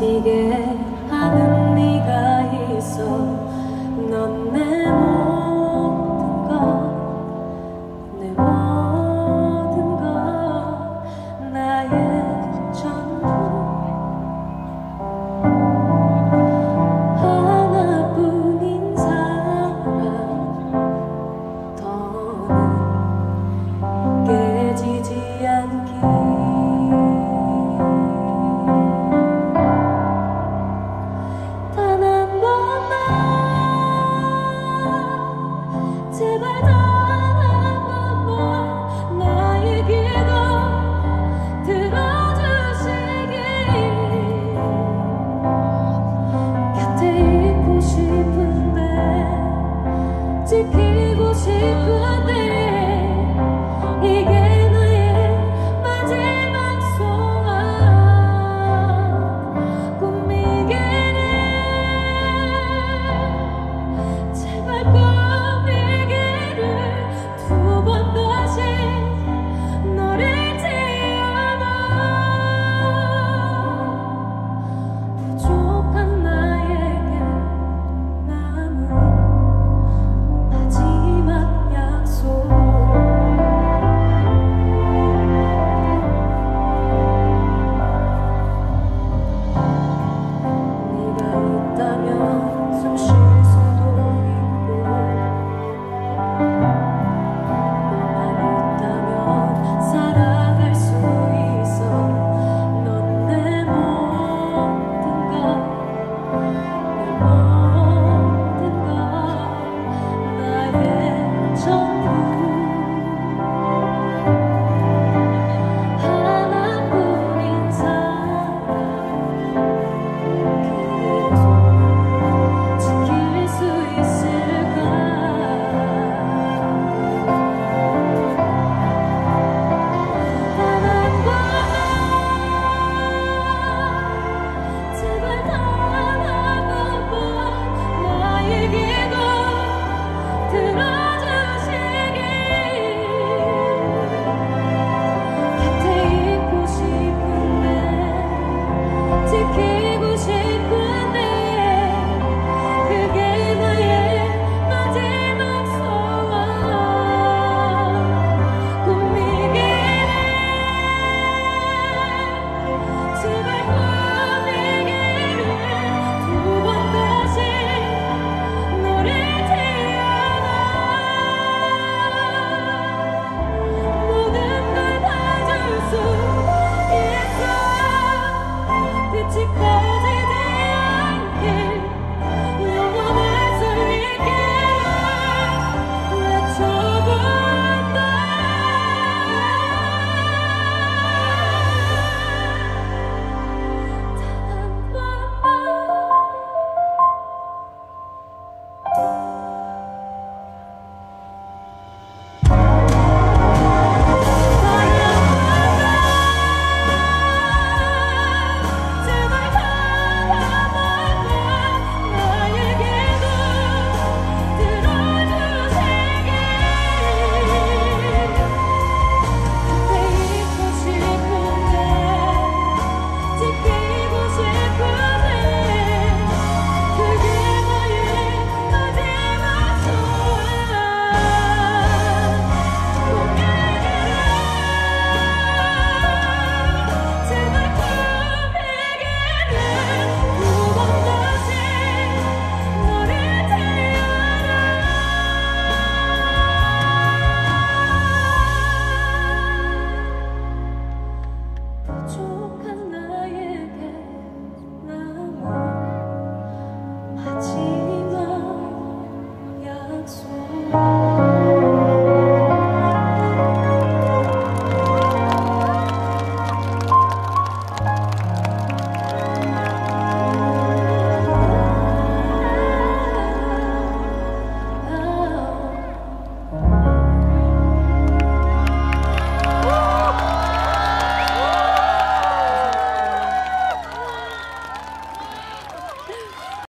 빠지게 하는 네가 있어.